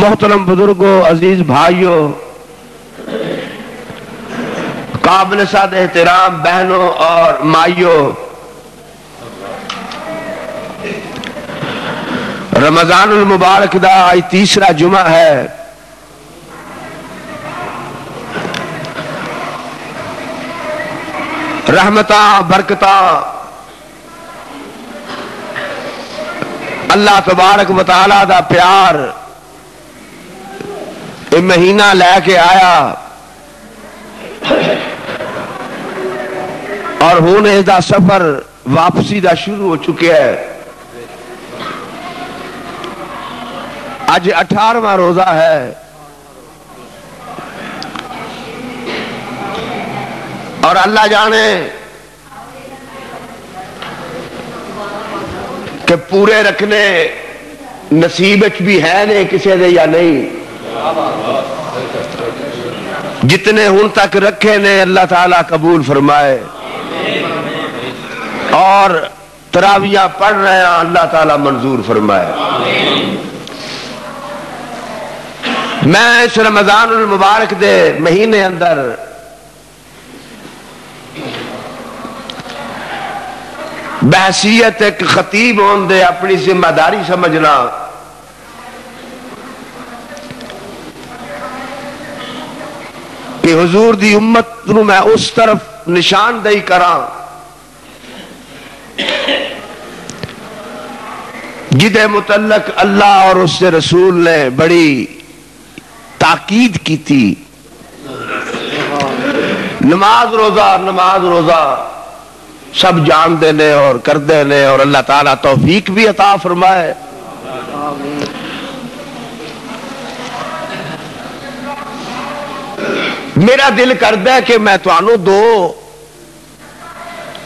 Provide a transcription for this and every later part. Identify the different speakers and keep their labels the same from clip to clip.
Speaker 1: मोहतरम बुजुर्गो अजीज भाइयों काबिल साद एहतराम बहनों और माइयों रमजानुल मुबारक दा आज तीसरा जुमा है। रहमता, बरकता। अल्लाह तबारक बताला दा प्यार ये महीना लैके आया। और हूँ इसका सफ़र वापसी का शुरू हो चुका है। अज अठारवा रोजा है। और अल्लाह जाने कि पूरे रखने नसीब भी है ने किसी दे या नहीं। जितने हूँ तक रखे ने अल्लाह ताला कबूल फरमाए। और तरावियाँ पढ़ रहे हैं, अल्लाह ताला मंजूर फरमाए। मैं इस रमज़ान मुबारक दे महीने अंदर बहसीयत एक खतीब होंदे अपनी ज़िम्मेदारी समझना। कि हुजूर दी उम्मत मैं उस तरफ़ निशानदेही करा, जिदे मुतलक अल्लाह और उसके रसूल ने बड़ी ताकीद की थी। नमाज़ रोजा नमाज़ रोजा। सब जान देने और कर देने और अल्लाह ताला तौफीक भी अता फरमाए। मेरा दिल करता है कि मैं थानू दो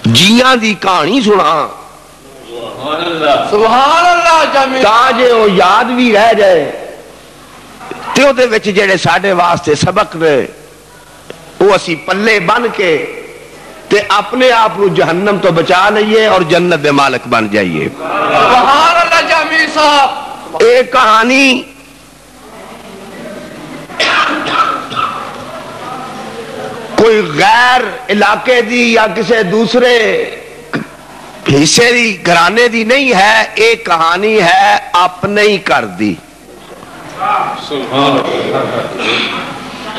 Speaker 1: जिया की कहानी सुना।
Speaker 2: सुबह अल्लाह।
Speaker 1: याद भी रह जाए। ਤੇ ਉਹਦੇ ਵਿੱਚ ਜਿਹੜੇ ਸਾਡੇ ਵਾਸਤੇ ਸਬਕ ਨੇ ਉਹ ਅਸੀਂ ਪੱਲੇ ਬੰਨ ਕੇ ਤੇ ਆਪਣੇ ਆਪ ਨੂੰ ਜਹੰਨਮ ਤੋਂ ਬਚਾ ਲਈਏ ਔਰ ਜੰਨਤ ਦੇ ਮਾਲਕ ਬਣ ਜਾਈਏ
Speaker 2: सुभान अल्लाह जमी साहब
Speaker 1: ਇਹ ਕਹਾਣੀ कोई गैर इलाके दी या किसी दूसरे हिस्से ਦੀ ਘਰਾਣੇ ਦੀ ਨਹੀਂ ਹੈ ਇਹ ਕਹਾਣੀ ਹੈ ਆਪਣੇ ਹੀ ਘਰ ਦੀ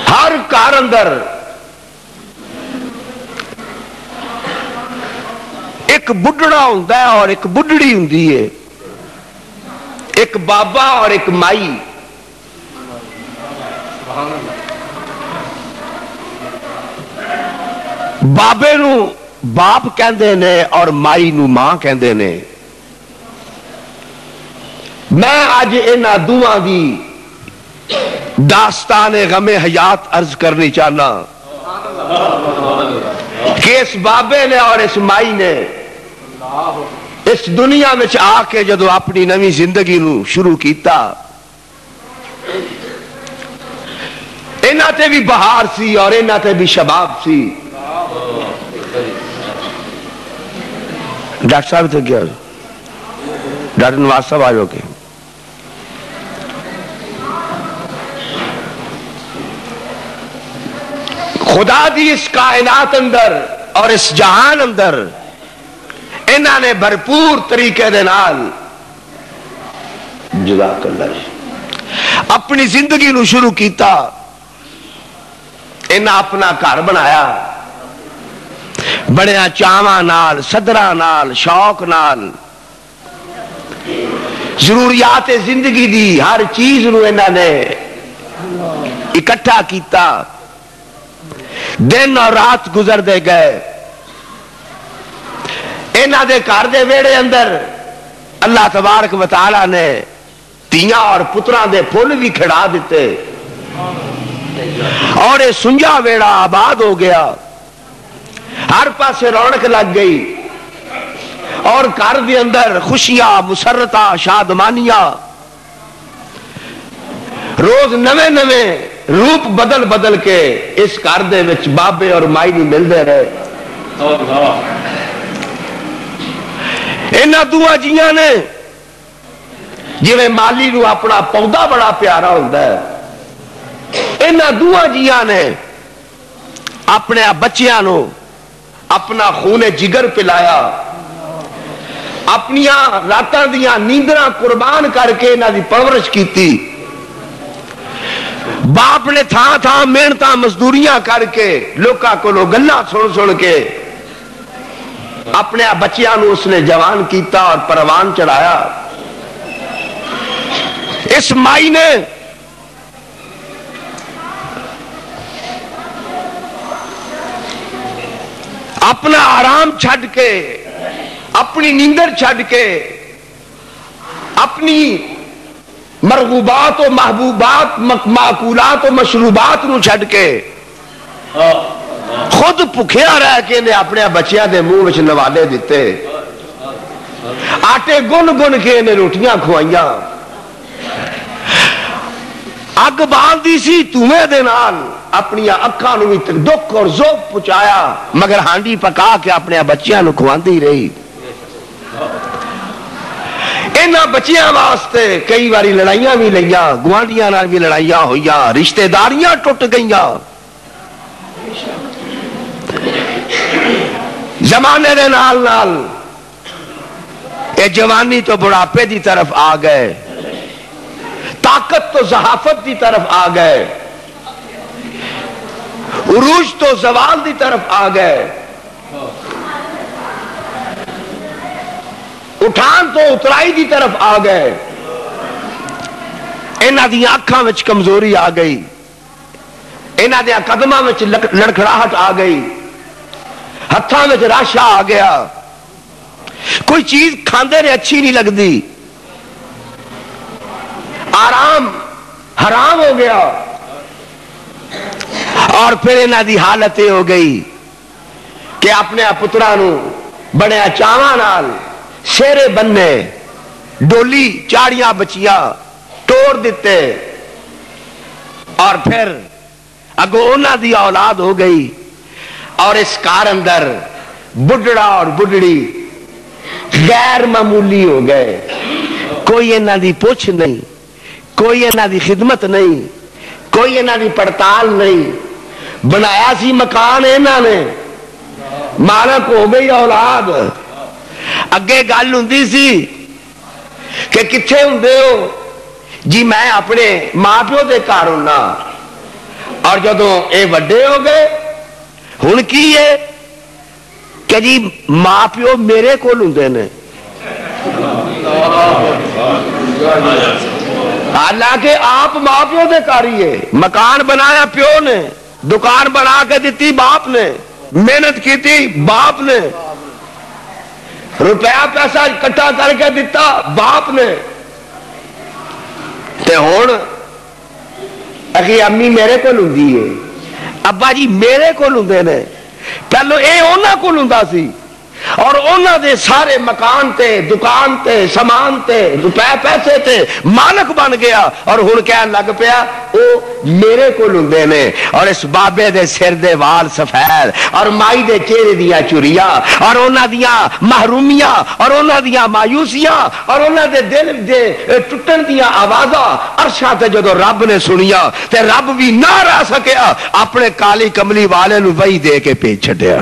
Speaker 1: हर घर अंदर एक बुढ़ा होंगे और एक बुढ़ड़ी होंगी है। एक बाबा और एक माई। बाबे बाप कहते हैं और माई न माँ कहते हैं मैं अज इन्हों दुआ की दास्तान गमे हयात अर्ज़ करनी चाहना। कि इस बाबे ने और इस माई ने इस दुनिया में आके जो अपनी नवी ज़िंदगी शुरू किया भी बहार सी और इन्होंने भी शबाब सी। डॉक्टर साहब तो क्या डॉक्टर नवाज़ साहब आ जाओ खुदा दी इस कायनात अंदर और इस जहान अंदर। इन्होंने भरपूर तरीके दे नाल अपनी ज़िंदगी शुरू किया इन्हें अपना घर बनाया। बड़िया चावा नाल, सदरा शौक नाल। जरूरियात ज़िंदगी दी हर चीज़ नु इकट्ठा किया दिन और रात गुजरते गए। इन्हों के घर के वेड़े अंदर अल्लाह तबारक बताला ने तिया और पुत्रा के फुल भी खिड़ा दिते। और ये सुंजा वेड़ा आबाद हो गया। हर पास रौनक लग गई। और घर के अंदर खुशियाँ, मुसरता, शादमानिया। रोज नवे नवे रूप बदल बदल के इस घर बाबे और माई भी मिलते रहे। इन्हों दुआ जिया ने, जिवे माली अपना पौधा बड़ा प्यारा होता है। इन्हों दुआ जिया ने, अपने बच्चों अपना खूने जिगर पिलाया। अपनिया रातों दिया नींदर कुर्बान करके इन्हों की परवरिश बाप ने था था, मेहनत, मजदूरियाँ करके लोगों को गल्ला सुन सुन के। अपने बच्चों उसने जवान किया और परवान चढ़ाया। इस माई ने अपना आराम छड़ के, अपनी नींदर छड़ के, अपनी मरगूबात और महबूबात माकूलात और मशरूबात के खुद भुखिया रह के ने अपने बच्चों के मुँह नवाले दिते आटे गुन गुन के ने रोटियाँ खुआइया। अग बालती सी धुएँ दे अपनी अखा भी दुख और जोक पहुँचाया मगर हांडी पका के अपने बच्चों खुआती इन्होंने बच्चों वास्ते कई बारी लड़ाइया भी लिया गुआढ़िया भी लड़ाइया हुई रिश्तेदारियाँ टुट गई जमाने के नाल नाल जवानी तो बुढ़ापे की तरफ़ आ गए ताकत तो जहाफत की तरफ़ आ गए उरूज तो जवाल की तरफ़ आ गए उठान तो उतराई की तरफ़ आ गए। इन्हों अखा कमज़ोरी आ गई। इन्हों कदम लड़खड़ाहट आ गई। हथा में राशा आ गया। कोई चीज़ खाते ने अच्छी नहीं लगती आराम हराम हो गया। और फिर इन्हों की हालत यह हो गई कि अपने पुत्रा बड़े चावा शेरे बन्ने, डोली, चाड़ियाँ बचिया, तोड़ दिते। और फिर अगो उन्होंने औलाद हो गई, और इस कार अंदर बुढ़ड़ा और बुढ़ड़ी गैर मामूली हो गए। कोई इन्हों की पुछ नहीं, कोई इन्हों की खिदमत नहीं, कोई इन्हों की पड़ताल नहीं। बनाया सी मकान इन्हों ने। मालक हो गई औलाद। ਅੱਗੇ ਗੱਲ ਹੁੰਦੀ ਸੀ ਕਿ ਕਿੱਥੇ ਹੁੰਦੇ ਹੋ ਜੀ ਮੈਂ ਆਪਣੇ ਮਾਪਿਓ ਦੇ ਘਰ ਹੁੰਨਾ ਔਰ ਜਦੋਂ ਇਹ ਵੱਡੇ ਹੋ ਗਏ ਹੁਣ ਕੀ ਹੈ ਕਿ ਜੀ ਮਾਪਿਓ ਮੇਰੇ ਕੋਲ ਹੁੰਦੇ ਨੇ ਹਾਲਾਂਕਿ ਆਪ ਮਾਪਿਓ ਦੇ ਘਰ ਹੀ ਹੈ ਮਕਾਨ ਬਣਾਇਆ ਪਿਓ ਨੇ ਦੁਕਾਨ ਬਣਾ ਕੇ ਦਿੱਤੀ ਬਾਪ ਨੇ ਮਿਹਨਤ ਕੀਤੀ ਬਾਪ ਨੇ रुपया पैसा इकट्ठा करके दिता बाप ने। ते हूँ अखी अम्मी मेरे को होंगी है। अब्बा जी मेरे को होंगे ने। पहलो ये उन्होंने को ਔਰ ਉਹਨਾਂ ਦੇ ਸਾਰੇ ਮਕਾਨ ਤੇ ਦੁਕਾਨ ਤੇ ਸਮਾਨ ਤੇ ਰੁਪਏ ਪੈਸੇ ਤੇ ਮਾਲਕ ਬਣ ਗਿਆ ਔਰ ਹੁਣ ਕਹਿਣ ਲੱਗ ਪਿਆ ਉਹ ਮੇਰੇ ਕੋਲ ਹੁੰਦੇ ਨੇ ਔਰ ਇਸ ਬਾਬੇ ਦੇ ਸਿਰ ਦੇ ਵਾਲ ਸਫੈਦ ਔਰ ਮਾਈ ਦੇ ਚਿਹਰੇ ਦੀਆਂ ਚੁਰੀਆਂ ਔਰ ਉਹਨਾਂ ਦੀਆਂ ਮਹਰੂਮੀਆਂ ਔਰ ਉਹਨਾਂ ਦੀਆਂ ਮਾਯੂਸੀਆਂ ਔਰ ਉਹਨਾਂ ਦੇ ਦਿਲ ਦੇ ਅਹ, ਟੁੱਟਣ ਦੀਆਂ ਆਵਾਜ਼ਾਂ ਅਰਸ਼ਾਂ ਤੇ ਜਦੋਂ ਰੱਬ ਨੇ ਸੁਣੀਆਂ ਤੇ ਰੱਬ ਵੀ ਨਾ ਰਹਿ ਸਕਿਆ ਆਪਣੇ ਕਾਲੀ ਕਮਲੀ ਵਾਲੇ ਨੂੰ ਵਹੀ ਦੇ ਕੇ ਭੇਜ ਛੱਡਿਆ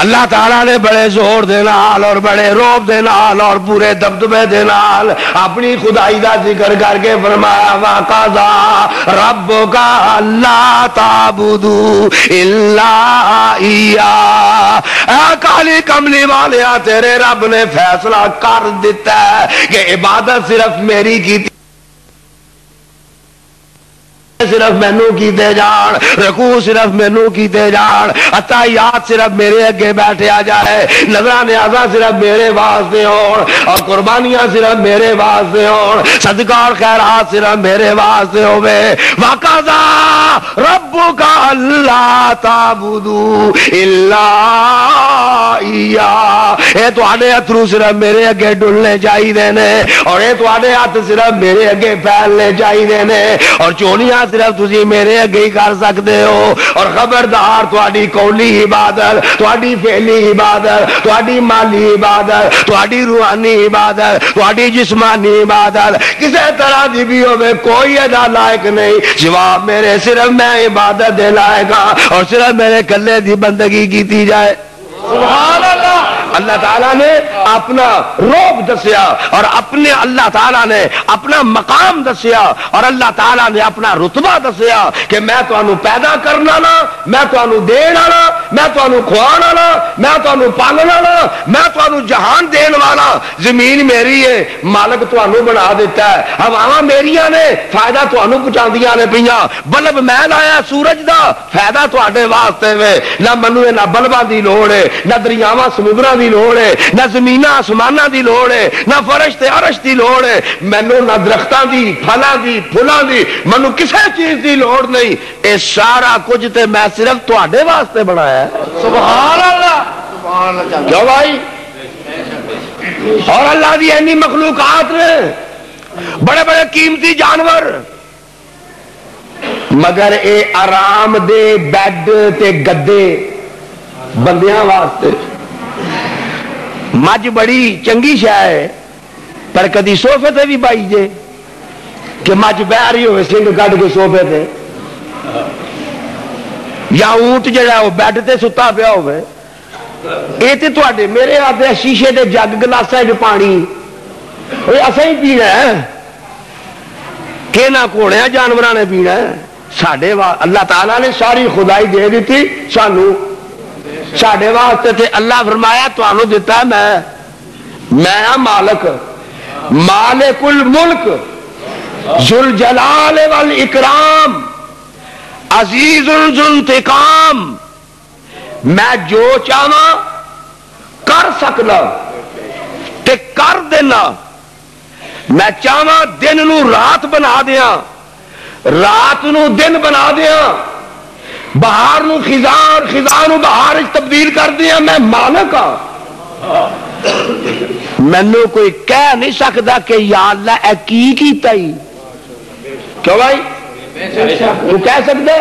Speaker 1: अल्लाह ताला ने बड़े ज़ोर दे और बड़े रोब दे और पूरे दबदबे दे अपनी खुदाई का ज़िक्र करके फरमाया, वाकाजा रब का अल्लाह ताबुदू इल्ला कमली वाले तेरे रब ने फैसला कर दिता है कि इबादत सिर्फ़ मेरी की सिर्फ़ मैनू की जाकू सिर्फ़ मैनू की जान अता याद सिर्फ़ मेरे अगे बैठे आ जाए नज़र न्याजा सिर्फ़ मेरे वास्ते और कुर्बानियाँ सिर्फ़ मेरे वास्ते सदकार खैरात सिर्फ़ मेरे वास्ते हो रबू का अल्लाह ताबूदू इला तो अथरू सिर्फ़ मेरे अगे डुलने चाहिए ने, और ये हथ सिर्फ़ मेरे अगे फैलने चाहिए ने, और चोलिया ਸਿਰਫ ਤੁਸੀਂ ਮੇਰੇ ਅੱਗੇ ਹੀ ਕਰ ਸਕਦੇ ਹੋ ਔਰ ਖਬਰਦਾਰ ਤੁਹਾਡੀ ਕੌਲੀ ਇਬਾਦਤ ਤੁਹਾਡੀ ਫੇਲੀ ਇਬਾਦਤ ਤੁਹਾਡੀ ਮਾਲੀ ਇਬਾਦਤ ਤੁਹਾਡੀ ਰੂਹਾਨੀ ਇਬਾਦਤ ਤੁਹਾਡੀ ਜਿਸਮਾਨੀ ਇਬਾਦਤ ਕਿਸੇ ਤਰ੍ਹਾਂ ਦੀ ਵੀ ਹੋਵੇ ਕੋਈ ਅਦਾ ਲਾਇਕ ਨਹੀਂ ਜਵਾਬ ਮੇਰੇ ਸਿਰਫ ਮੈਂ ਇਬਾਦਤ ਦੇ ਲਾਇਕ ਹਾਂ ਔਰ ਸਿਰਫ ਮੇਰੇ ਕੱਲੇ ਦੀ ਬੰਦਗੀ ਕੀਤੀ ਜਾਏ
Speaker 2: सुभान अल्लाह
Speaker 1: ताला ने अपना रोब दसिया और अपने अल्लाह ताला ने अपना मकाम दसिया और अल्लाह ताला ने अपना रुतबा दसिया कि मैं तो पैदा करना ना मैं तो देना ना मैं तो खुआना ना मैं तो पालना ना मैं तो जहान देने वाला। ज़मीन मेरी है, मालक तो बना दिता है। हवावान मेरिया ने, फ़ायदा तो पहुँचा ने पिया बल्ब मैं लाया सूरज का फ़ायदा थोड़े वास्ते वे। ना मनु ना बल्बा की लड़ है, ना दरियाव, समुद्रा ਦੀ ਲੋੜ ਹੈ ਨਾ ਜ਼ਮੀਨਾਂ ਅਸਮਾਨਾਂ ਦੀ ਲੋੜ ਹੈ ਨਾ ਫਰਸ਼ ਤੇ ਅਰਸ਼ ਦੀ ਲੋੜ ਹੈ ਮੈਨੂੰ ਨਾ ਦਰਖਤਾਂ ਦੀ ਫਲਾਂ ਦੀ ਫੁੱਲਾਂ ਦੀ ਮੈਨੂੰ ਕਿਸੇ ਚੀਜ਼ ਦੀ ਲੋੜ ਨਹੀਂ ਇਹ ਸਾਰਾ ਕੁਝ ਤੇ ਮੈਂ ਸਿਰਫ ਤੁਹਾਡੇ ਵਾਸਤੇ ਬਣਾਇਆ ਹੈ
Speaker 2: सुभान अल्लाह सुभान अल्लाह
Speaker 1: क्यों भाई और अल्लाह की इन्नी मखलूकात ने बड़े बड़े कीमती जानवर मगर ये आराम दे बैड ते गद्दे बंदियां वास्ते मज बड़ी चंकी शाय है पर कभी सोफे से भी पाई जे कि मज बह रही हो सिंह कट के सोफे से या ऊट जरा बैड से सुता पिया हो तो आड़े, मेरे आते शीशे के जग गलासा च पानी। असा ही पीना है। के ना घोड़िया जानवर ने पीना है। साढ़े वा अल्लाह तला ने सारी खुदाई दे दी सानू ਸਾਡੇ ਵਾਸਤੇ ਤੇ ਅੱਲਾਹ ਫਰਮਾਇਆ ਤੁਹਾਨੂੰ ਦਿੱਤਾ ਮੈਂ ਮੈਂ ਆ ਮਾਲਕ ਮਾਲਿਕੁਲ ਮੁਲਕ ਜ਼ੁਲ ਜਲਾਲ ਵਲ ਇਕਰਾਮ ਅਜ਼ੀਜ਼ ਇੰਤਕਾਮ ਮੈਂ ਜੋ ਚਾਹਾਂ ਕਰ ਸਕਦਾ ਤੇ ਕਰ ਦੇਣਾ ਮੈਂ ਚਾਹਾਂ ਦਿਨ ਨੂੰ ਰਾਤ ਬਣਾ ਦਿਆਂ ਰਾਤ ਨੂੰ ਦਿਨ ਬਣਾ ਦਿਆਂ बाहर खिजान खिजान बहार तब्दील कर दिया, मैं मालक हाँ मैनू कोई कह नहीं सकता कि यार ला की किया क्यों भाई? तू कह सकते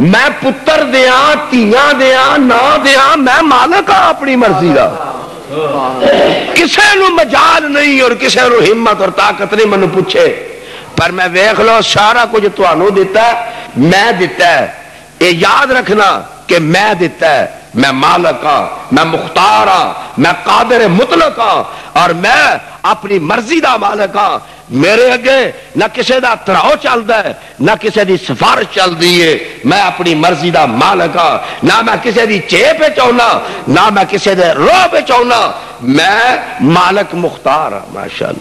Speaker 1: मैं पुत्र दया तिया दया ना दया मैं मालक हाँ अपनी मर्ज़ी का किसी मजाल नहीं और किसी हिम्मत और ताकत नहीं मैं पूछे पर मैं वेख लो, सारा कुछ थानू दिता मैं दिता है ये याद रखना कि मैं दिता है, मैं मालक हाँ मैं मुख्तार हाँ मैं कादर मुतलक हाँ और मैं अपनी मर्ज़ी का मालक हाँ। मेरे अगे ना किसी का तराव चलता है, ना किसी की सिफारश चलती है। मैं अपनी मर्ज़ी का मालक हाँ ना मैं किसी की चेप चाहना ना मैं किसी के रोह चाहना मैं मालक मुख्तार हाँ माशा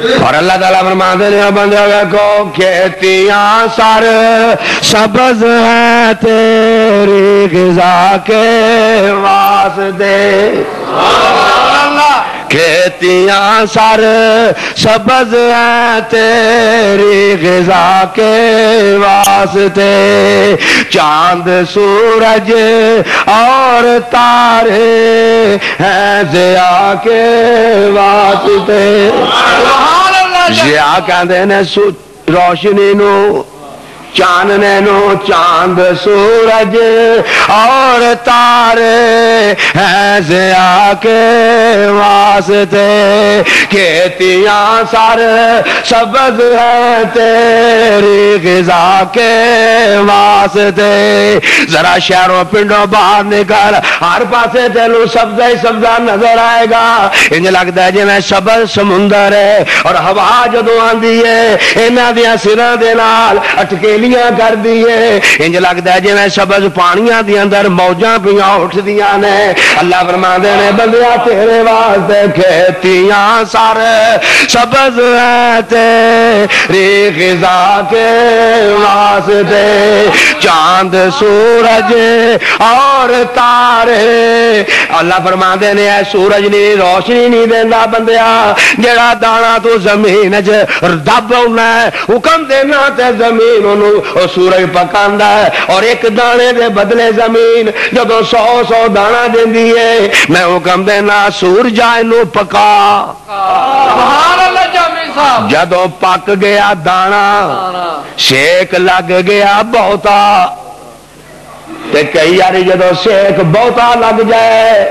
Speaker 1: और अल्लाह ताला फरमाते ने बंदे को खेतियाँ सर, सबज है तेरी गिजा के वास्ते। खेतियाँ सर सब्ज है तेरी गिजा के वास्ते। चाँद सूरज और तारे हैं जिया के वास्ते। जिया कहते ने रोशनी नु चानने नु चाँद सूरज और तारे हैं जिया के वास्ते। खेतियाँ सर, सब्ज है तेरी गिजा के वास्ते। जरा शहरों, पिंडों, बाहर निकल, हर पासे तेन सब्जा ही सब्जा नज़र आएगा। इंज लगता है जिवें सबज समुंदर है, और हवा जदों आंदी है, इन्हां दियाँ सिरां दे नाल अटकेलियाँ करदी है इंज लगता है जिवें सबज पानियाँ दे अंदर मौजां पियाँ उठदियाँ ने अल्लाह फरमांदे ने बंदिया तेरे वास्ते खेतियाँ सर सबज तेरी के वास्ते चाँद सूरज और तारे अल्लाह फरमाते ने सूरज ने रोशनी नहीं देता बंदिया जेड़ा दाना तू ज़मीन च दब हुक्म देना ते ज़मीन सूरज पकांदा है और एक दाने दे बदले ज़मीन जब सौ सौ दाना देंदी है मैं हुक्म देना सूरजा इनू पका। जदों पक गया दाना शेक लग गया बहुता। ते कई यारी जदो शेक बहुता लग जाए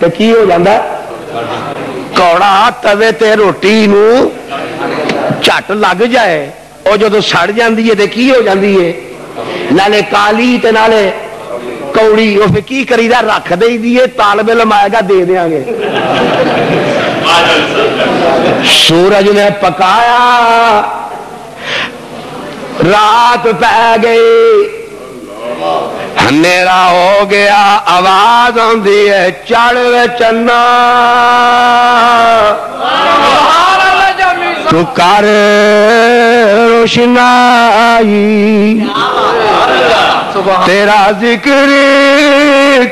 Speaker 1: तो की हो जाता कौड़ा तवे ते रोटी नू झट लग जाए। ਉਹ ਜਦੋਂ ਸੜ ਜਾਂਦੀ ਹੈ ਤੇ ਕੀ ਹੋ ਜਾਂਦੀ ਹੈ ਨਾਲੇ ਕਾਲੀ ਤੇ ਨਾਲੇ ਕੌੜੀ ਉਹ ਫੇ ਕੀ ਕਰੀਦਾ ਰੱਖ ਦੇਈਦੀ ਏ ਤਾਲਬ ਇਲਮ ਆਏਗਾ ਦੇ ਦੇਾਂਗੇ सूरज ने पकाया रात पै गई हनेरा हो गया आवाज आंदी है चढ़ वे चन्ना तू कर रोशनाई तेरा ज़िक्र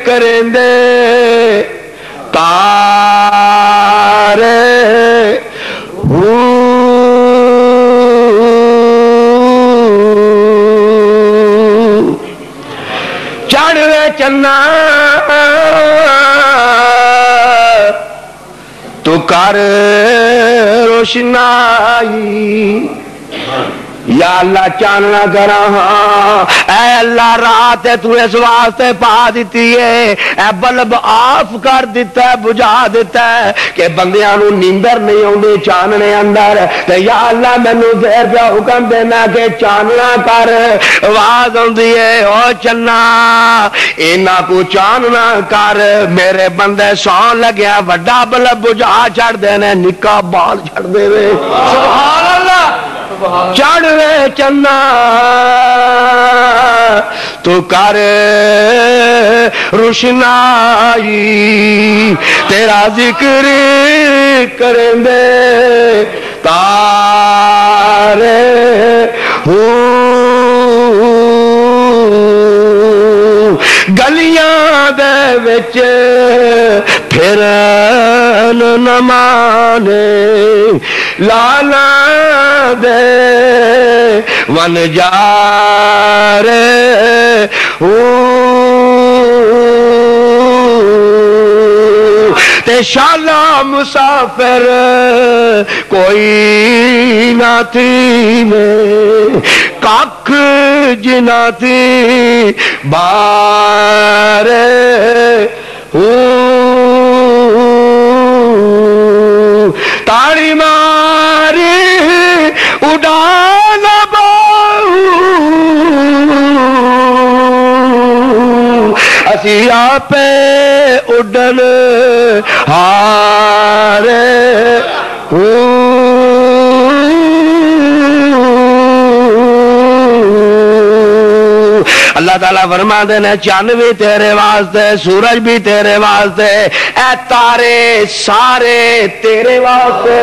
Speaker 1: करेंदे तारे चढ़ चन्ना तू कर रोशनाई या अल्लाह चानना करा हाँ। अल्लाह, रात है, तू इस वास्ते पा दी है। बल्ब आफ कर दिता है, बुझा दिता है कि बंदियाँ नु नींदर नहीं आउंदी, चानने अंदर। ते या अल्लाह, मैनू देर पिया हुक्म देना कि चानना कर। आवाज़ आउंदी है, ओ चन्ना इना को चानना कर। मेरे बंदे सौन लग्या, वड्डा बल्ब बुझा छड़ देने, निक्का बाल छड़ देवे। चढ़ वे चन्ना तू कर रुशनाई तेरा ज़िक्र करेंदे तारे हूँ गलियाँ दे विच फिरन न माने लाला दे, वन जा रे। ते शाला मुसाफिर कोई ना थी में। कख जिना थी बार। ताड़ी मारी उड़ान असी आपे उडन हारे। अल्लाह ताला फरमा देने चंद भी तेरे वास्ते, सूरज भी तेरे वास्ते ए तारे सारे तेरे वास्ते।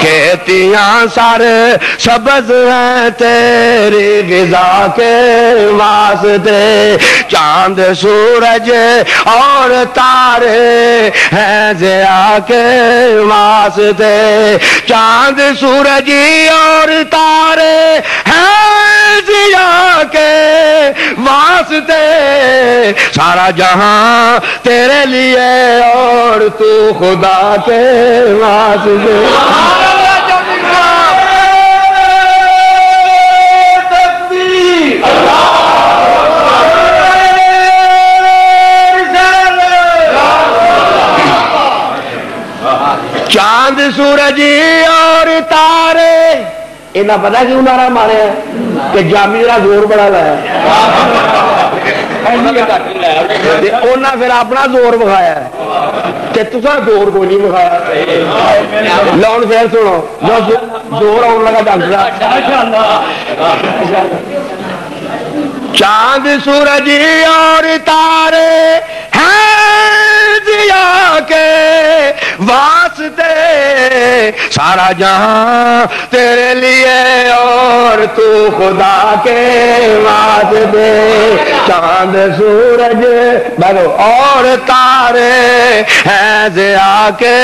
Speaker 1: खेतियाँ सारे सबज हैं तेरी गिजा के वास्ते। चाँद, सूरज और तारे हैं जया के वास्ते। चाँद, सूरज और तारे हैं जिया के वास्ते। सारा जहाँ तेरे लिए और तू खुदा के वास्ते। चाँद, सूरज और तारे। इन्ना पता क्यों नारा मारे कि जामी का ज़ोर बड़ा लाया। उन्हें। फिर अपना ज़ोर विखाया ते तुसा ज़ोर कोई नहीं विखाया। लौन फिर सुनो। जो ज़ोर आने लगा डॉक्टर चाँद, सूरज और तारे हैं दिया के। हँसते सारा जहाँ तेरे लिए और तू खुदा के वास्ते चाँद, सूरज बलो और तारे हैं जिया के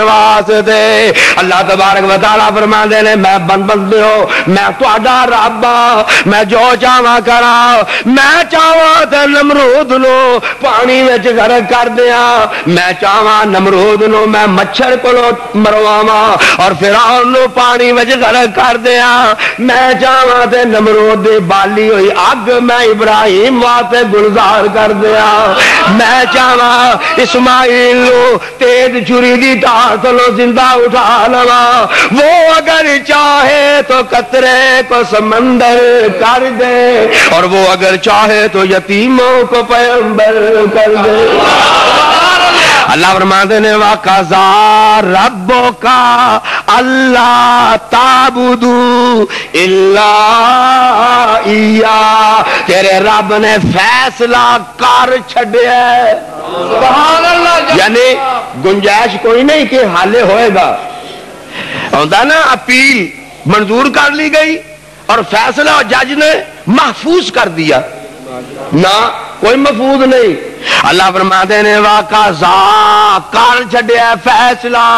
Speaker 1: वास्ते। अल्लाह तबारक बताला फरमा देने मैं बन बन दो मैं थोड़ा रबा मैं जो चावा करा। मैं चावा तो नमरूद नो पानी में गर्क कर दिया मैं चावा नमरूद नो मैं मच्छर ਕੋਲੋਂ ਮਰਵਾਵਾਂ ਔਰ ਫਿਰਾਉਨ ਨੂੰ ਪਾਣੀ ਵਿੱਚ ਗਰਕ ਕਰ ਦਿਆਂ ਮੈਂ ਚਾਹਾਂ ਤੇ ਨਮਰੂਦ ਦੀ ਬਾਲੀ ਹੋਈ ਅੱਗ ਮੈਂ ਇਬਰਾਹੀਮ ਵਾਸਤੇ ਗੁਲਜ਼ਾਰ ਕਰ ਦਿਆਂ ਮੈਂ ਚਾਹਾਂ ਇਸਮਾਈਲ ਨੂੰ ਤੇਜ਼ ਛੁਰੀ ਦੀ ਧਾਰ ਤੋਂ जिंदा उठा लवा वो अगर चाहे तो कतरे को समंदर कर दे और वो अगर चाहे तो यतीमों को पैम्बर कर दे अल्लाह फरमाते ने वाकजा रब्बो का अल्लाह ताबुदू इल्ला इया। तेरे रब ने फैसला कर छड़िया यानी गुंजाइश कोई नहीं कि हाले होएगा। होता ना अपील मंजूर कर ली गई और फैसला जज ने महफूज कर दिया। ना, कोई महफूज नहीं। अल्लाह फरमाते ने वाका जा कर छड़िया, फैसला।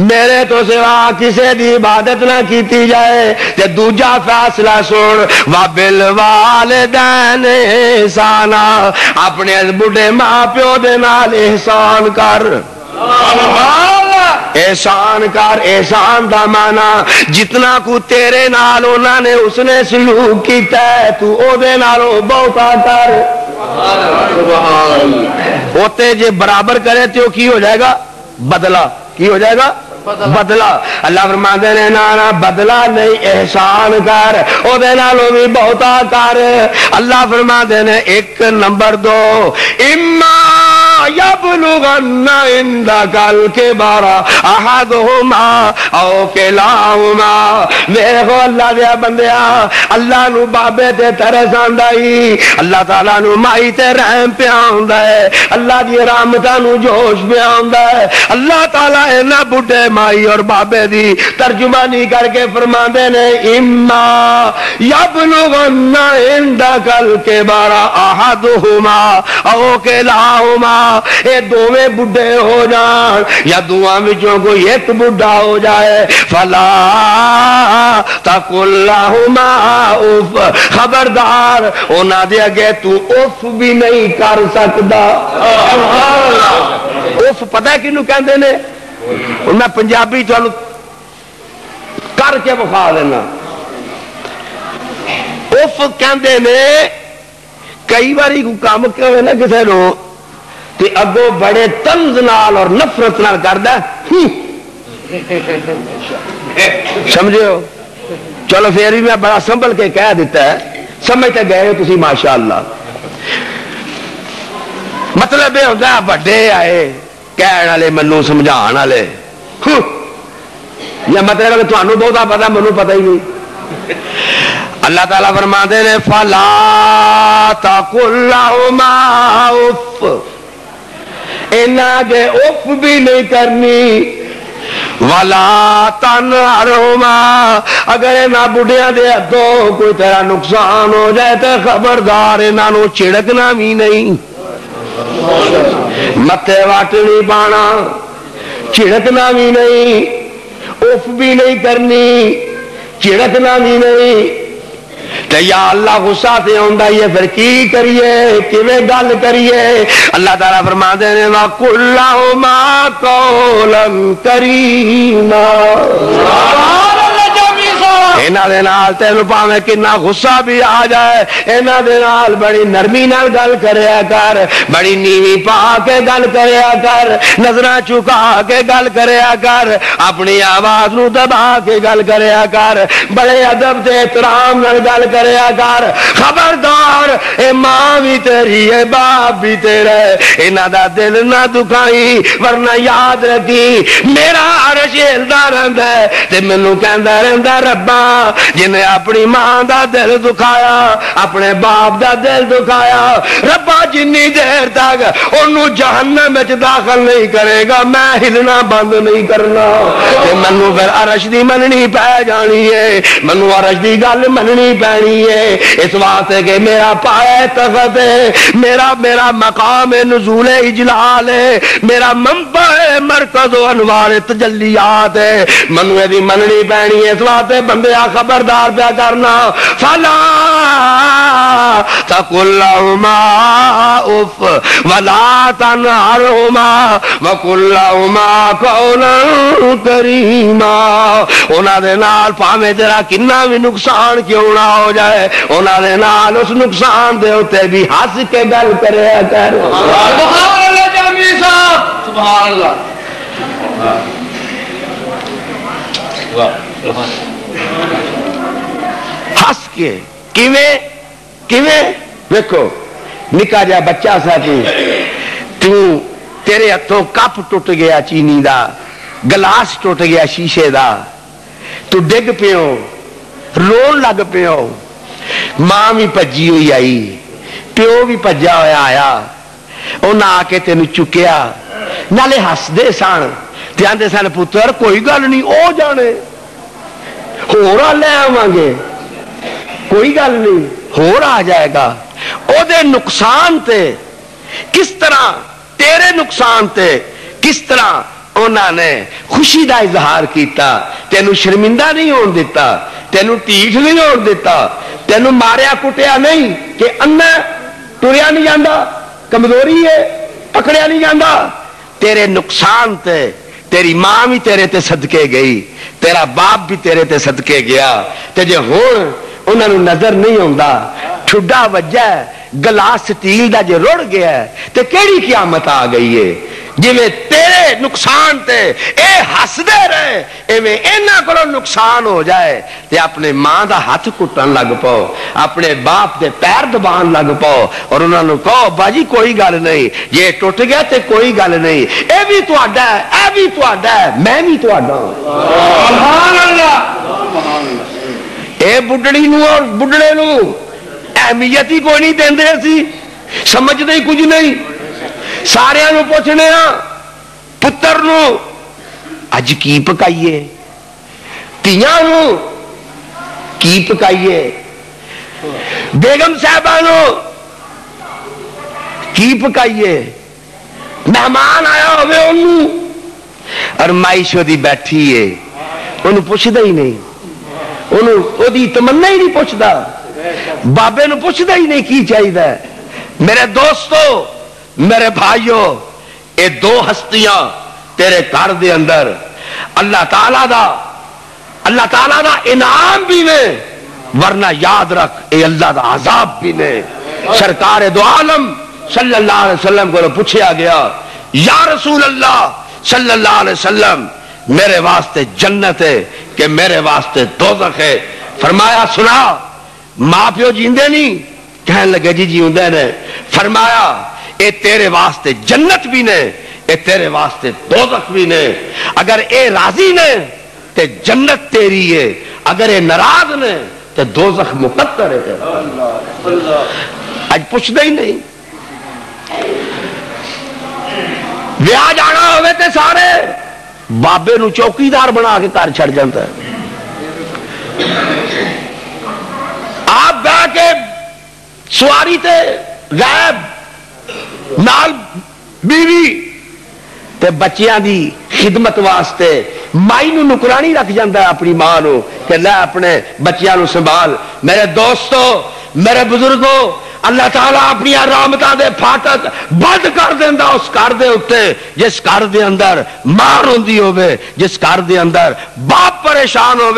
Speaker 1: मेरे तो सिवा किसी की इबादत ना की जाए। ते दूजा फैसला सुन वा बिल वाल दैन एहसाना। अपने बुढ़े माँ प्यो दे नाल एहसान कर। एहसान कर, एहसान का माना। जितना कु तेरे नाल उन्होंने उसने सलूक किया तू ओदे बहुता कर। होते जे बराबर करे तो की हो जाएगा? बदला। की हो जाएगा? बदला। अल्लाह फरमाते ने, ना ना, बदला नहीं, एहसान कर। ओदे नालों भी बहुता कर। अल्लाह फरमाते ने, एक नंबर दो। इम्मा यबलुगन्ना इंदकल के अल्लाह दे बंदिया ही। अल्लाह दी जोश है। अल्लाह ताला इना बुढ़े माई और बाबे दी तर्जुमानी करके फरमाते ने, इम्मा यबलुगन्ना इंदकल के बारा। अहदहुमा औ किलाहुमा ये दोवें बुढ़े हो जान या दुआ बिचों को एक बुढ़ा हो जाए। फला तकुल्लाहुमा उफ, खबरदार ओना दे अगे तू उफ भी नहीं कर सकता उफ पता किनू कहते ने? मैं पंजाबी थानू करके विखा देना। उफ कहते ने, कई बार काम क्यों ना किसी ਤੇ ਅੱਗੋਂ ਬੜੇ ਤੰਜ਼ ਨਾਲ ਔਰ ਨਫ਼ਰਤ ਨਾਲ ਕਰਦਾ ਹੂੰ। ਸਮਝਿਓ ਚਲੋ ਫੇਰ ਵੀ ਮੈਂ ਬੜਾ ਸੰਭਲ ਕੇ ਕਹਿ ਦਿੱਤਾ ਹੈ ਸਮਝ ਤੇ ਗਏ ਹੋ ਤੁਸੀਂ ਮਾਸ਼ਾਅੱਲਾ ਮਤਲਬ ਇਹ ਹੁੰਦਾ ਵੱਡੇ ਆਏ ਕਹਿਣ ਵਾਲੇ ਮੈਨੂੰ ਸਮਝਾਉਣ ਵਾਲੇ ਹੂੰ। ਜਾਂ ਮਤਲਬ ਕਿ ਤੁਹਾਨੂੰ ਬਹੁਤਾ ਪਤਾ ਮੈਨੂੰ ਪਤਾ ਹੀ ਨਹੀਂ अल्लाह ताला फरमाते ने फला ताकुल्लाहुमा उफ इना के उफ भी नहीं करनी। वाला तन हरोमा अगर इन्हों बुढ़िया के हथों कोई तेरा नुकसान हो जाए तो खबरदार इन्हों छिड़कना भी नहीं। मथे वट नहीं पाना छिड़कना भी नहीं, उफ भी नहीं करनी, छिड़कना भी नहीं। अल्लाह गुस्सा से आंदा ही है, फिर की करिए? कि गल करिए? अल्लाह तारा फरमा देने
Speaker 2: वा कुला मा कोलम
Speaker 1: ਇਹਨਾਂ ਦੇ ਨਾਲ ਤੈਨੂੰ ਭਾਵੇਂ ਕਿੰਨਾ ਗੁੱਸਾ ਵੀ ਆ ਜਾਏ ਇਹਨਾਂ ਦੇ ਨਾਲ ਬੜੀ ਨਰਮੀ ਨਾਲ ਗੱਲ ਕਰਿਆ ਕਰ ਬੜੀ ਨੀਵੀਂ ਪਾ ਕੇ ਗੱਲ ਕਰਿਆ ਕਰ ਨਜ਼ਰਾਂ ਝੁਕਾ ਕੇ ਗੱਲ ਕਰਿਆ ਕਰ ਆਪਣੀ ਆਵਾਜ਼ ਨੂੰ ਦਬਾ ਕੇ ਗੱਲ ਕਰਿਆ ਕਰ ਬੜੇ ਅਦਬ ਤੇ ਇਤਰਾਮ ਨਾਲ ਗੱਲ ਕਰਿਆ ਕਰ ਖਬਰਦਾਰ ਇਹ ਮਾਂ ਵੀ ਤੇਰੀ ਹੈ ਬਾਪ ਵੀ ਤੇਰਾ ਹੈ। ਇਹਨਾਂ ਦਾ ਦਿਲ ਨਾ ਦੁਖਾਈ ਵਰਨਾ ਯਾਦ ਰੱਖੀ ਮੇਰਾ ਅਰਸ਼ ਹਿਲਦਾ ਰਹਿੰਦਾ ਹੈ ਤੇ ਮੈਨੂੰ ਕਹਿੰਦਾ ਰਹਿੰਦਾ ਰੱਬਾ जिन्हें अपनी माँ का दिल दुखाया, अपने बाप का दिल दुखाया रबा जिनी देर तक ओनू जहनम दाखिल नहीं करेगा, मैं हिलना बंद नहीं करना। मैनू फिर अरश की मननी पै जानी है, मैनू अरश की गल मननी पैनी है। इस वास्ते के मेरा पाया तखत है मेरा मेरा मकाम है नजूले इजलाल है, मेरा मंबा है मरकज अनुवार तजलियात है। मनु ए मननी पैनी है, इस वास्ते बंदे ਬੰਦਿਆ ਖਬਰਦਾਰ ਪਿਆ ਕਰਨਾ ਫਲਾ ਤਕੁਲਹੁਮਾ ਉਫ ਵਲਾ ਤਨਹਰਹੁਮਾ ਵਕੁਲਹੁਮਾ ਕੌਲਨ ਕਰੀਮਾ ਉਹਨਾਂ ਦੇ ਨਾਲ ਭਾਵੇਂ ਤੇਰਾ ਕਿੰਨਾ ਵੀ ਨੁਕਸਾਨ ਕਿਉਂ ਨਾ ਹੋ ਜਾਏ ਉਹਨਾਂ ਦੇ ਨਾਲ ਉਸ ਨੁਕਸਾਨ ਦੇ ਉੱਤੇ ਵੀ ਹੱਸ ਕੇ ਗੱਲ ਕਰਿਆ ਕਰ
Speaker 2: सुभान अल्लाह जामी साहब सुभान अल्लाह
Speaker 1: ਹੱਸ ਕੇ ਕਿਵੇਂ ਕਿਵੇਂ ਵੇਖੋ ਨਿੱਕਾ ਜਿਹਾ ਬੱਚਾ ਸਾ ਤੂੰ ਤੂੰ ਤੇਰੇ ਹੱਥੋਂ ਕੱਪ ਟੁੱਟ ਗਿਆ ਚੀਨੀ ਦਾ ਗਲਾਸ ਟੁੱਟ ਗਿਆ ਸ਼ੀਸ਼ੇ ਦਾ ਤੂੰ ਡਿੱਗ ਪਿਓ ਰੋਣ ਲੱਗ ਪਿਓ ਮਾਂ ਵੀ ਭੱਜੀ ਹੋਈ ਆਈ ਪਿਓ ਵੀ ਭੱਜਾ ਹੋਇਆ ਆਇਆ ਉਹਨਾਂ ਆ ਕੇ ਤੈਨੂੰ ਚੁੱਕਿਆ ਨਾਲੇ ਹੱਸਦੇ ਸਨ ਤੇ ਆਂਦੇ ਸਨ ਪੁੱਤਰ ਕੋਈ ਗੱਲ ਨਹੀਂ ਉਹ ਜਾਣੇ ਹੋਰ ਆ ਲੈ ਆਵਾਂਗੇ ਕੋਈ ਗੱਲ ਨਹੀਂ ਹੋਰ ਆ ਜਾਏਗਾ ਉਹਦੇ ਨੁਕਸਾਨ ਤੇ ਕਿਸ ਤਰ੍ਹਾਂ ਤੇਰੇ ਨੁਕਸਾਨ ਤੇ ਕਿਸ ਤਰ੍ਹਾਂ ਉਹਨਾਂ ਨੇ ਖੁਸ਼ੀ ਦਾ ਇਜ਼ਹਾਰ ਕੀਤਾ ਤੈਨੂੰ ਸ਼ਰਮਿੰਦਾ ਨਹੀਂ ਹੋਣ ਦਿੱਤਾ ਤੈਨੂੰ ਢੀਠ ਨਹੀਂ ਹੋਣ ਦਿੱਤਾ ਤੈਨੂੰ ਮਾਰਿਆ ਕੁੱਟਿਆ ਨਹੀਂ ਕਿ ਅੰਨਾ ਤੁਰਿਆ ਨਹੀਂ ਜਾਂਦਾ ਕਮਜ਼ੋਰੀ ਹੈ ਪਕੜਿਆ ਨਹੀਂ ਜਾਂਦਾ ਤੇਰੇ ਨੁਕਸਾਨ ਤੇ ਤੇਰੀ ਮਾਂ ਵੀ ਤੇਰੇ ਤੇ ਸਦਕੇ ਗਈ तेरा बाप भी तेरे ते सदके गया। ते जे हुन उन्होंने नज़र नहीं आता ठुडा वजह गलास स्टील का जो रुड़ गया तो कि क्यामत आ गई है? जिमें तेरे नुकसान ते ए हस रहे इवें इन्हों को नुकसान हो जाए तो अपने माँ का हाथ कुटन लग पाओ अपने बाप के पैर दबा लग पाओ और उन्होंने कहो भाजी कोई गल नहीं जे टुट गया तो कोई गल नहीं ए भी
Speaker 2: तो भी
Speaker 1: तो मैं भी तो बुढ़ी और बुढ़े अहमियत ही कोई नहीं देंगे समझते ही कुछ नहीं। ਸਾਰਿਆਂ ਨੂੰ ਪੁੱਛਣੇ ਆ ਪੁੱਤਰ ਨੂੰ ਅੱਜ ਕੀ ਪਕਾਈਏ ਧੀਆਂ ਨੂੰ ਕੀ ਪਕਾਈਏ ਬੇਗਮ ਸਾਹਿਬਾਂ ਨੂੰ ਕੀ ਪਕਾਈਏ ਮਹਿਮਾਨ ਆਇਆ ਹੋਵੇ ਉਹਨੂੰ ਔਰ ਮਾਈਸ਼ ਉਹਦੀ ਬੈਠੀ ਏ ਉਹਨੂੰ ਪੁੱਛਦਾ ਹੀ ਨਹੀਂ ਉਹਨੂੰ ਉਹਦੀ ਤਮੰਨਾ ਹੀ ਨਹੀਂ ਪੁੱਛਦਾ ਬਾਬੇ ਨੂੰ ਪੁੱਛਦਾ ਹੀ ਨਹੀਂ ਕੀ ਚਾਹੀਦਾ ਹੈ। ਮੇਰੇ ਦੋਸਤੋ मेरे भाइयों, ये दो हस्तियाँ तेरे घर के अंदर, अल्लाह तला का अल्लाह तला का इनाम भी ने, वरना याद रख ये अल्लाह का आजाब भी ने। सरकार दो आलम सल्लल्लाहु अलैहि वसल्लम को तो पूछा गया, या रसूल अल्लाह सल्लल्लाहु अलैहि वसल्लम, मेरे वास्ते जन्नत है कि मेरे वास्ते दोजख है? फरमाया, सुना माँ प्यो जींदे नहीं? कह लगे, जी जींदे ने। फरमाया ए तेरे वास्ते जन्नत भी ने, ए तेरे वास्ते दोजख भी ने। अगर ए राज़ी ने, ते जन्नत तेरी है। अगर ए नाराज़ ने, ते दोजख मुकद्दर है। आज पूछते ही नहीं। ब्याह जाना होवे ते सारे, बाबे नु चौकीदार बना के घर छड़ जाता है। आप बैठ के सवारी ते, गायब। ਨਾਲ ਬੀਵੀ ਤੇ ਬੱਚਿਆਂ ਦੀ ਖਿਦਮਤ ਵਾਸਤੇ ਮਾਈ ਨੂੰ ਨੁਕਰਾਨੀ ਰੱਖ ਜਾਂਦਾ ਹੈ ਆਪਣੀ ਮਾਂ ਨੂੰ ਕਿ ਲੈ ਆਪਣੇ ਬੱਚਿਆਂ ਨੂੰ ਸੰਭਾਲ ਮੇਰੇ ਦੋਸਤੋ ਮੇਰੇ ਬਜ਼ੁਰਗੋ अल्लाह तला अपनी रामत दे फाटक बंद कर देता उस घर के उत्ते। जिस घर के अंदर माँ रोंदी होवे, जिस घर के अंदर बाप परेशान हो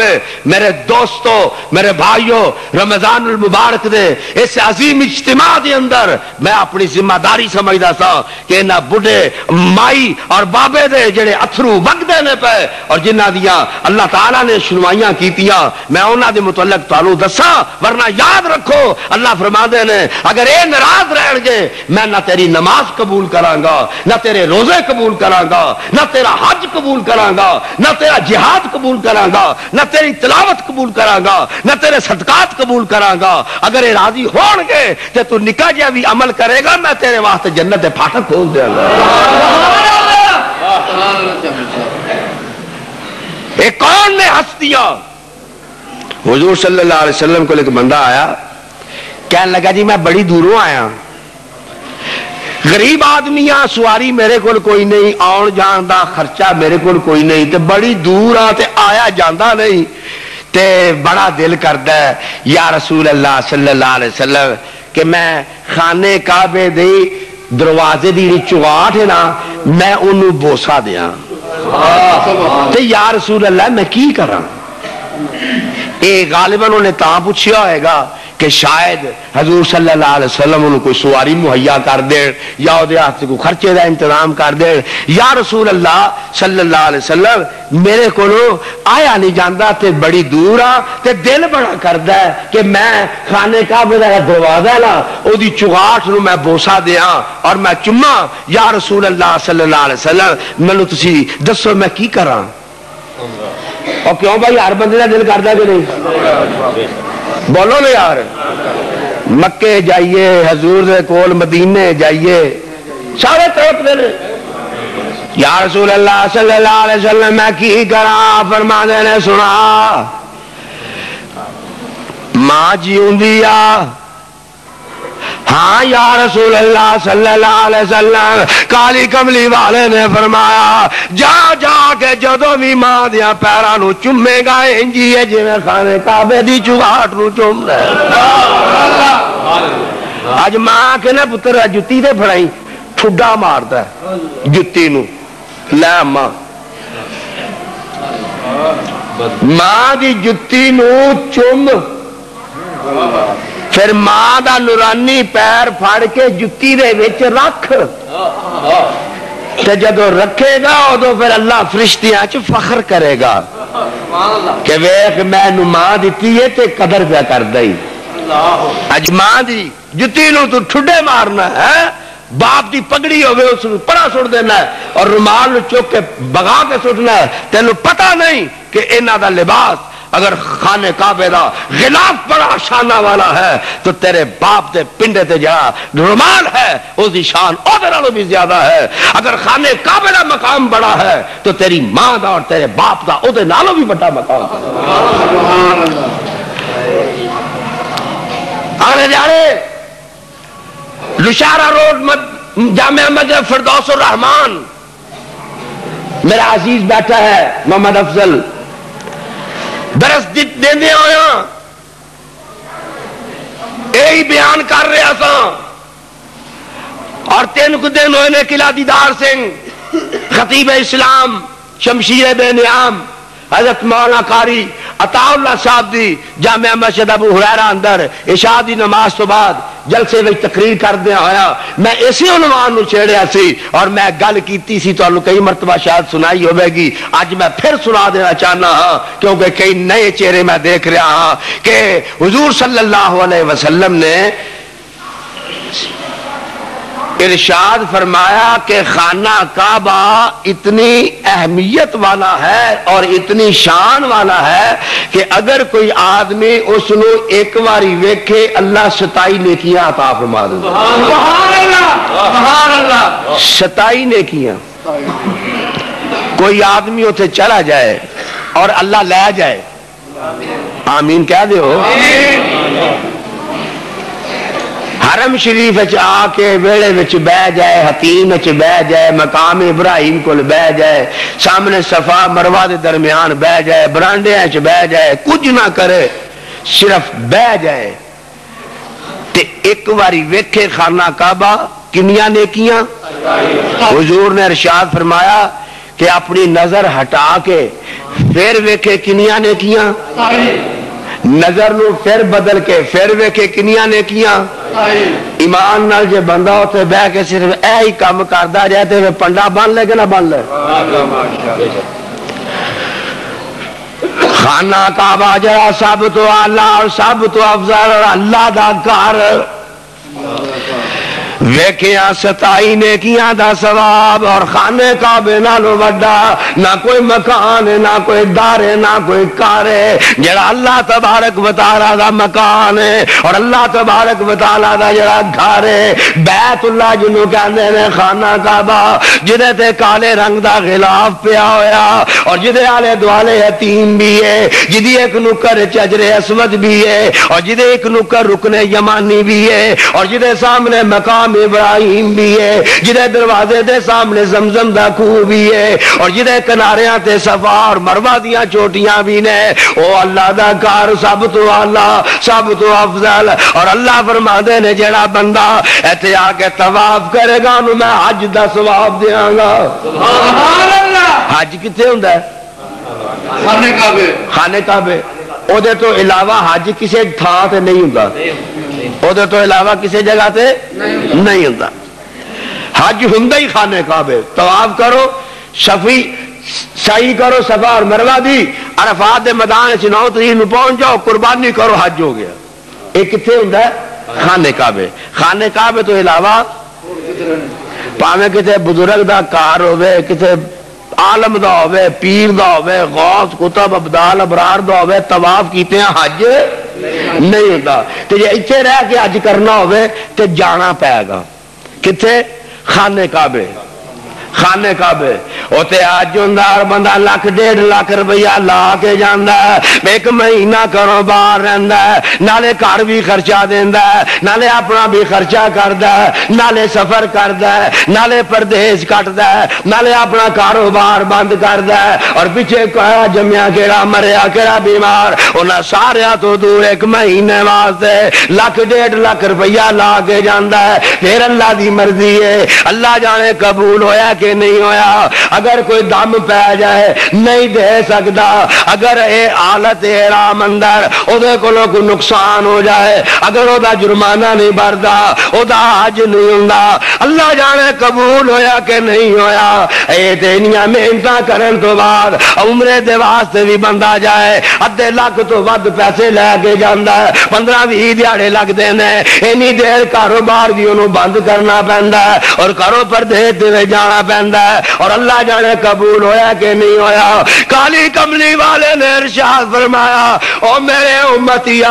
Speaker 1: मेरे दोस्तों, मेरे भाइयों रमज़ान उल मुबारक दे, इस अजीम इज्तिमा के अंदर मैं अपनी ज़िम्मेदारी समझदा सा कि इन्हां बुढ़े माई और बाबे के जेड़े अथरू वगदे ने पे और जिन्हों दियाँ अल्लाह ताला ने सुनवाइया कीतियाँ, मैं उन्होंने मुतलक मुतल्लक दसा वरना याद रखो अल्लाह फरमाते ने अगर ये नाराज़ रह गए मैं ना तेरी नमाज़ कबूल करांगा, ना तेरे रोज़े कबूल करांगा, ना तेरा हज कबूल करांगा, ना तेरा जिहाद कबूल करांगा, ना तेरी तिलावत कबूल करांगा, ना तेरे सदकात कबूल करांगा। अगर ये राज़ी हो गए तो तू निका जहा भी अमल करेगा, मैं तेरे वास्ते जन्नत फाटक खोल देगा कौन ने हस्तियाँ? दिया हजूर सल्लाह वसलम को एक बंदा आया कहन लगा, जी, मैं बड़ी दूरों आया गरीब आदमी आ सवारी मेरे को कोई नहीं आन जान का खर्चा मेरे को कोई नहीं, ते बड़ी दूर आ, ते आया जाता नहीं, ते बड़ा दिल करता है, या रसूल अल्लाह सल्लल्लाहु अलैहि वसल्लम, कि मैं खाने काबे दे दरवाजे की जी चुगाट है ना, मैं उन्होंने बोसा दिया ते या रसूल अल्लाह मैं की करा? ये गालिबन उन्हें ता पूछा होगा कि शायद हजूर सल्लल्लाहु अलैहि कोई सवारी मुहैया कर दे या हथ को खर्चे का इंतज़ाम कर दे या रसूल अल्लाह सल्लल्लाहु अलैहि मेरे को आया नहीं जाता तो बड़ी दूर आ दिल बड़ा करता है कि मैं खाने काबे का दरवाज़ा ला और चुगाट न मैं बोसा दया और मैं चुमा या रसूल अल्लाह सल्लल्लाहु अलैहि मैं तुम दसो मैं की करा। और क्यों भाई, हर बंद का दिल करता कि नहीं? बोलो ना यार। मक्के जाइए, हजूर दे कोल मदीने जाइए। सारे तड़पते ने यार रसूल अल्लाह सल्लल्लाहु मैं की करा? फरमा ने सुना। माँ जी आ हाँ या रसूल अल्लाह सल्लाह काली कमली वाले ने फरमाया जा जा के जदों भी माँ दिया पैरों नु चुमेगा इंजी है जिम्मे खाने काबे की चुगाट नु चुमदा अज माँ के ना पुत्र जुत्ती दे फड़ाई ठुडा मारदा जुत्ती लै माँ। माँ की जुत्ती चुम ਫਿਰ ਮਾਂ ਦਾ ਨੂਰਾਨੀ ਪੈਰ ਫੜ ਕੇ ਜੁੱਤੀ ਦੇ ਵਿੱਚ ਰੱਖ ਤੇ ਜਦੋਂ ਰੱਖੇਗਾ ਉਦੋਂ ਫਿਰ ਅੱਲਾ ਫਰਿਸ਼ਤਿਆਂ 'ਚ ਫਖਰ ਕਰੇਗਾ ਕਿ ਵੇਖ ਮੈਨੂੰ ਮਾਂ ਦਿੱਤੀ ਏ ਤੇ ਕਦਰ ਪਿਆ ਕਰਦਾ ਹੀ ਅੱਜ ਮਾਂ ਦੀ ਜੁੱਤੀ ਨੂੰ ਤੂੰ ਠੁੱਡੇ ਮਾਰਨਾ ਹੈ ਬਾਪ ਦੀ ਪਗੜੀ ਹੋਵੇ ਉਸ ਨੂੰ ਪਰਾ ਸੁੱਟ ਦੇਣਾ ਹੈ ਔਰ ਰੁਮਾਲ ਨੂੰ ਚੁੱਕ ਕੇ ਭਗਾ ਕੇ ਸੁੱਟਣਾ ਹੈ ਤੈਨੂੰ ਪਤਾ ਨਹੀਂ ਕਿ ਇਹਨਾਂ ਦਾ ਲਿਬਾਸ अगर खाने काबे का गिलाफ बड़ा शाना वाला है तो तेरे बाप के पिंडे ते जरा रुमाल है, उसकी शान ओदे भी ज़्यादा है। अगर खाने काबे का मकाम बड़ा है तो तेरी माँ का और तेरे बाप का ओदे नालों भी बड़ा मकाम अगले जाने, लुशारा रोड जामिया मस्जिद फिरदौस रहमान। मेरा अज़ीज़ बैठा है, मोहम्मद अफजल। दरस होया यही बयान कर रहे सा और तीन कु दिन होने किला दीदार सिंह, खतीब इस्लाम, शमशीर बेनियाम हज़रत मौलाना कारी अताउल्ला साहब दी जामिया मस्जिद अबू हुरैरा अंदर इशा दी नमाज़ तो बाद जलसे में तकरीर करदे होया मैं इसी उनवान छेड़िया सी और मैं गल की सी तो कई मरतबा शायद सुनाई होगी अज मैं फिर सुना देना चाहना हाँ क्योंकि कई नए चेहरे मैं देख रहा हाँ कि हुजूर सल्लल्लाहु अलैहि वसल्लम ने इरशाद फरमाया कि खाना काबा इतनी अहमियत वाला है और इतनी शान वाला है कि अगर कोई आदमी उसको एक बारी वेखे अल्लाह सताई नेकियाँ अता फरमा दे सताई नेकियाँ। कोई आदमी उसे चला जाए और अल्लाह लै जाए। आमीन कह दो हरम शरीफ आके वेड़े बह जाए, हकीम बह जाए, मकाम इब्राहिम को बह जाए, सामने सफ़ा मरवा के दरम्यान बह जाए, बरांडिया च बह जाए, कुछ ना करे, सिर्फ़ बह जाए। ते एक बारी वेखे खाना काबा किनिया नेकियाँ? हजूर ने इरशाद फरमाया कि अपनी नज़र हटा के फिर वेखे किनिया नेकियाँ? नज़र न फिर बदल के फिर वेखे किनिया नेकियाँ। ईमान जो बंदा उत्थे बह के सिर्फ़ यही काम करता जाए तो पंडा बन ले ना बन ले? खाना काबा जरा सब तो आला और सब तो अफजल और अल्लाह का घर। वेखिया सताई ने किया दा सवाब, और खाने का बेना लो वड्डा। ना कोई मकान है ना कोई दार है ना कोई कार। है जरा अल्लाह तबारक बतारा दा मकान है, और अल्लाह तबारक बताला दा जरा घर है, बैतुल्ला जिन्हों कहते ने, खाना काबा, जिदे ते काले रंग दा खिलाफ पिया होया, और जिदे आले दुआले यतीम भी है, जिदी एक नुकर चजरे असमत भी है, और जिदे एक नुकर रुकने यमानी भी है, और जिदे सामने मकाम मकाम इब्राहिम भी है जिदे दरवाजे के सामने जमजम का खूह भी है और जिदे किनारिया से सफ़ा और मरवा दिया चोटियाँ भी ने ओ अल्लाह का कार सब तो आला सब तो अफजल। और अल्लाह फरमाते ने जरा बंदा इतने आके तवाफ करेगा मैं अज का स्वाब देंगा अज कि होंगे खाने काबे। खाने काबे। तो इलावा हज किसी थां नहीं होंगे उहदे तो अलावा किसी जगह से नहीं होता हज हुंदा ही खाने काबे आप करो सफी सही करो सफ़ा और मरवा दी अरफात मैदान चुनाव तरीन में पहुँच जाओ कुर्बानी करो हज हो गया एक कितने होंगे खाने काबे खाने काबे तो अलावा भावे कितने बुज़ुर्ग का कार हो कितने आलम का हो पीर का होवे गौस कुतब अबदाल अबरार का होवे तवाफ किते हज नहीं होता तो जे इतने रह के अज करना हो जाना पैगा कितने खाने काबे खाने काबे उते अज हूँ बंदा लख, डेढ़ लख रुपया ला के जाता एक महीना घरों बाहर रहा नाले घर भी खर्चा देंदा नाले अपना भी खर्चा करता नाले सफ़र करता नाले परदेश कटदा नाले अपना कारोबार बंद करता और पिछे कहा, जमया केड़ा मरिया केड़ा बीमार। उन्हें सारिया तो दूर एक महीने वास्ते लख, डेढ़ लख रुपया ला के जाता है। फिर अल्लाह की मर्ज़ी है। अल्लाह जाने कबूल होया कि नहीं होया। अगर कोई दम पै जाए, नहीं दे सकता अगर ये हालत राम अंदर को नुकसान हो जाए। अगर वह जुर्माना नहीं भरता ओदा हज नहीं होंगे अल्लाह जाने कबूल होया कि नहीं होया। ये तेनिया मेहनत करने तो बाद उमरे दे वास्ते भी बंदा जाए। अद्धे लख तो वध पैसे लैके जाता है। पंद्रह भी दिहाड़े लगते हैं इन्नी देर कारोबार भी उन्होंने बंद करना पैदा है। और घरों परदेश जाना पैदा पैदा और अल्लाह जाने कबूल होया कि नहीं होया। काली कमली वाले ने इरशाद फरमाया, ओ मेरे उम्मतिया,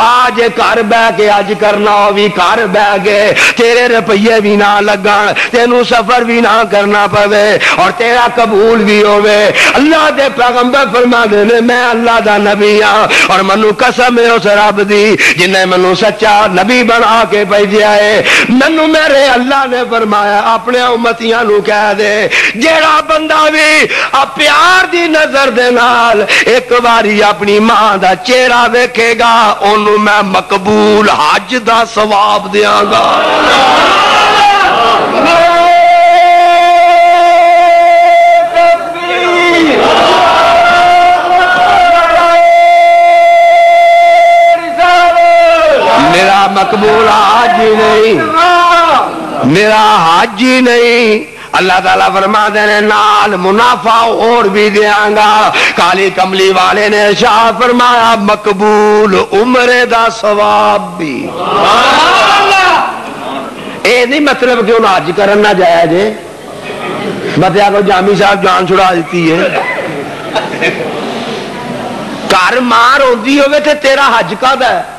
Speaker 1: आज घर बह के अज करना हो भी घर बह गए तेरे रुपये भी ना लगन, तेन सफ़र भी ना करना पवे, और तेरा कबूल भी होवे। अल्लाह के पैगंबर फरमा दे मैं अल्लाह का नबी हाँ और मनु कसम है उस रब दी जिन्हें मनु सच्चा नबी बना के भेजा है। मैनू मेरे अल्लाह ने फरमाया, अपने उमतिया कह दे। जेड़ा बंदा भी आ प्यार दी नज़र दे नाल एक बारी अपनी माँ का चेहरा वेखेगा, ओनू मैं मकबूल हज का सवाब देंगा मेरा मकबूल हाज नहीं। मेरा हाज नहीं। अल्लाह ताला फरमा देने नाल मुनाफा और भी देंगा काली कमली वाले ने शाह फरमाया मकबूल उम्र का सवाब भी। ये नहीं मतलब कि उन्हें हज करन ना जाया जे। बतिया को जामी साहब जान छुड़ा दी है। घर मार होती हो तेरा हज कद है।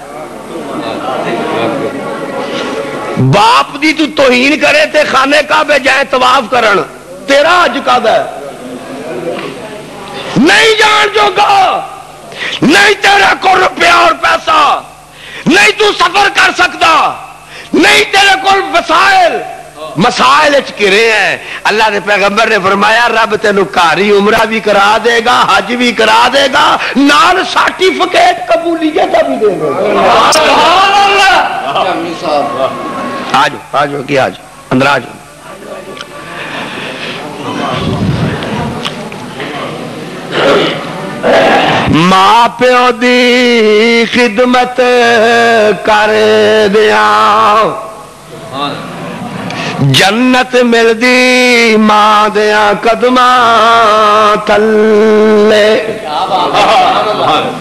Speaker 1: बाप दी तू तोहीन करे ते खाने का बे जाए तवाफ करन। तेरा अज कद है नहीं जान जोगा। नहीं तेरे को रुपया और पैसा। नहीं तू सफ़र कर सकता। नहीं तेरे को वसाइल मसाइल घिरे हैं। अल्लाह के पैगंबर ने फरमाया रब तेन कारी उमरा भी करा देगा हज भी करा देगा नाल सर्टिफिकेट कबूलियत भी देगा। आज आज की आज अंदर आज। माँ प्यो दी खिदमत कर दिया। जन्नत मिलदी माँ दिया कदम थले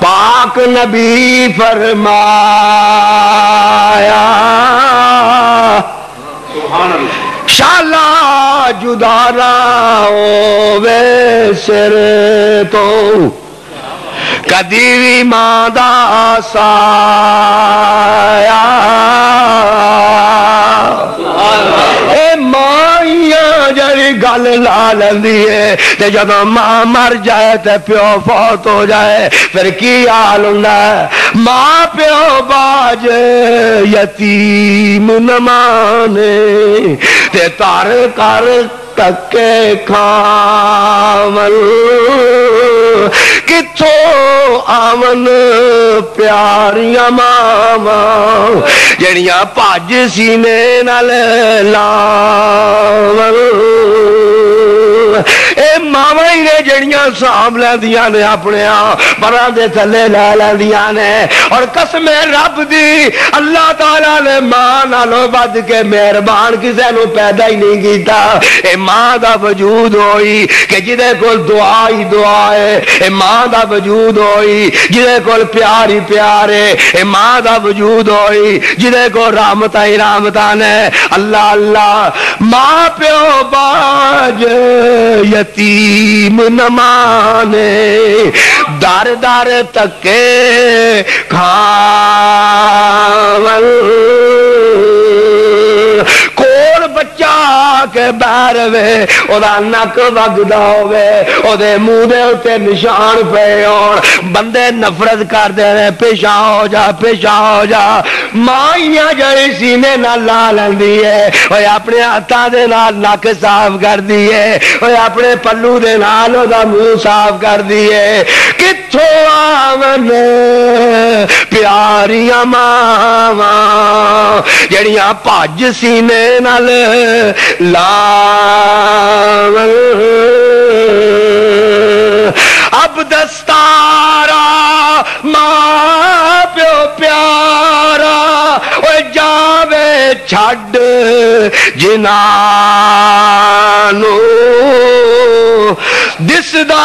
Speaker 1: पाक नबी फरमाया, शाला जुदारा वे सिर तो। कदी भी माँ दा साया। ए माइया जड़ी गल ला लेंदी है ते जब मां मर जाए ते प्यो फौत हो जाए फिर की हाल होंदा मां प्यो बाज यतीम न माने ते तार कर तके खावल किथों आवन प्यारियाँ मावा जड़ियाँ भज मावा ही ने जड़ियाँ साम लैंदियाँ ने अपने पर थले लै लैंदियाँ ने। और कसमे रब दी, अल्लाह ताला ने माँ नालों वध के मेहरबान किसे नु पैदा ही नहीं ए माँ दा वजूद कि जिदे कोल दुआ ही दुआ है, ए माँ दा वजूद होई जिदे कोल प्यार ही प्यार है, ए माँ दा वजूद होई जिदे को रहमत ही रहमत ने। अल्लाह अल्लाह, माँ प्यो बाज यतीम न माने दर दर तके खावल। कोल बच्चा के बैर वे नक वगदा होवे दे निशान पे होण बंदे नफरत करदे ने पेशा हो जा पेशा हो जा माइया जड़ी सीने नाल ला लैंदी है ओए अपने हत्थां दे नाल नक साफ़ करदी है अपने पल्लू दे नाल ओदा मुँह साफ़ करदी है कित्थों आवन प्यारियाँ मावां जड़ियाँ भज सीने नाल अब दस्तारा मां पियो प्यारा ओ जावे छड जिनानो दिसदा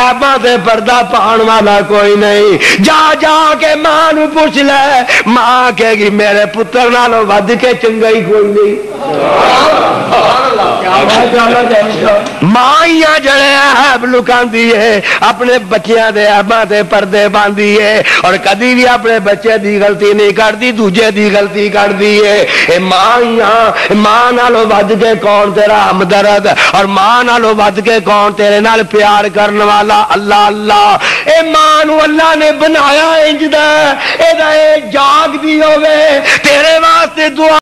Speaker 1: ऐबा से पर्दा पान वाला कोई नहीं। जा जा के माँ नु पूछ ले। माँ कहेगी, मेरे पुत्र नालों वध के चंगा ही कोई नहीं। माइया जड़े ऐब लुका है, अपने बच्चिया के ऐबा से परदे पाती है, और कभी भी अपने बच्चे की गलती नहीं करती दूजे की गलती करती है। माइया माँ नालों वध के कौन तेरा हमदर्द? और माँ नालों वध के कौन तेरे नाल नाल प्यार करने वाला अल्लाह अल्लाह। ए माँ अल्लाह ने बनाया इंजद ए जागदी होवे। तेरे वास्ते दुआ